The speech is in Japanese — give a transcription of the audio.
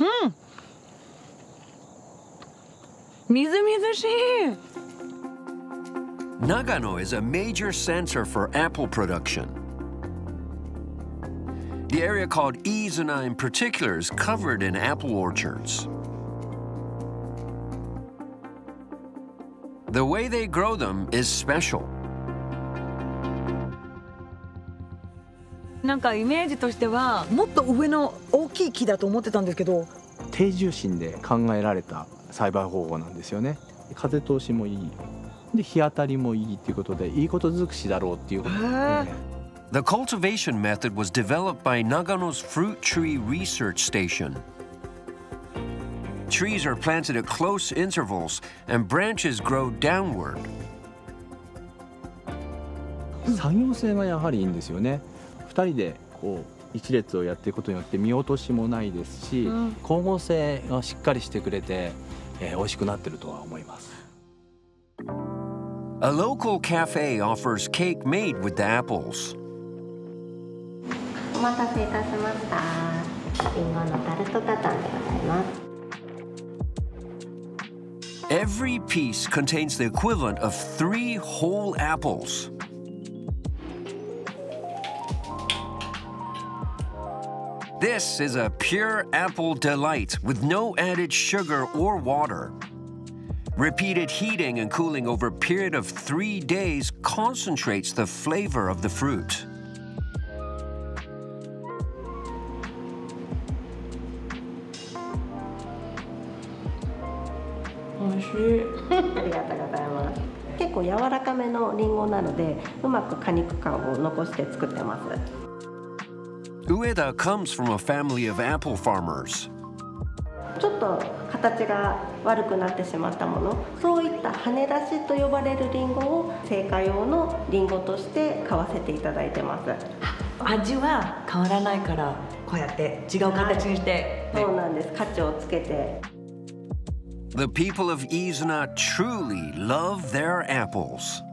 うんみずみずしい Nagano is a major center for apple production. The area called Izuna in particular is covered in apple orchards. The way they grow them is special. なんかイメージとしてはもっと上の大きい木だと思ってたんですけど低重心で考えられた栽培方法なんですよね風通しもいいで日当たりもいいっていうことでいいこと尽くしだろうっていうことで、The cultivation method was developed by Nagano's Fruit Tree Research Station. Trees are planted at close intervals and branches grow downward. 作業性がやはりいいんですよね2人でこう一列をやっていくことによって見落としもないですし、うん光合成がしっかりしてくれて、えー美味しくなってるとは思います A local cafe offers cake made with the apples. お待たせいたしました。リンゴのタルトタタンでございます。Every piece contains the equivalent of three whole apples. This is a pure apple delight with no added sugar or water. Repeated heating and cooling over a period of three days concentrates the flavor of the fruit. 美味しいありがとうございます。結構柔らかめのリンゴなので、うまく果肉感を残して作ってます。 Ueda comes from a family of apple farmers. ちょっと形が悪くなってしまったもの、そういった跳ね出しと呼ばれるリンゴを成果用のリンゴとして買わせていただいてます。味は変わらないからこうやって違う形にして、そうなんです。価値をつけて The people of Izuna truly love their apples.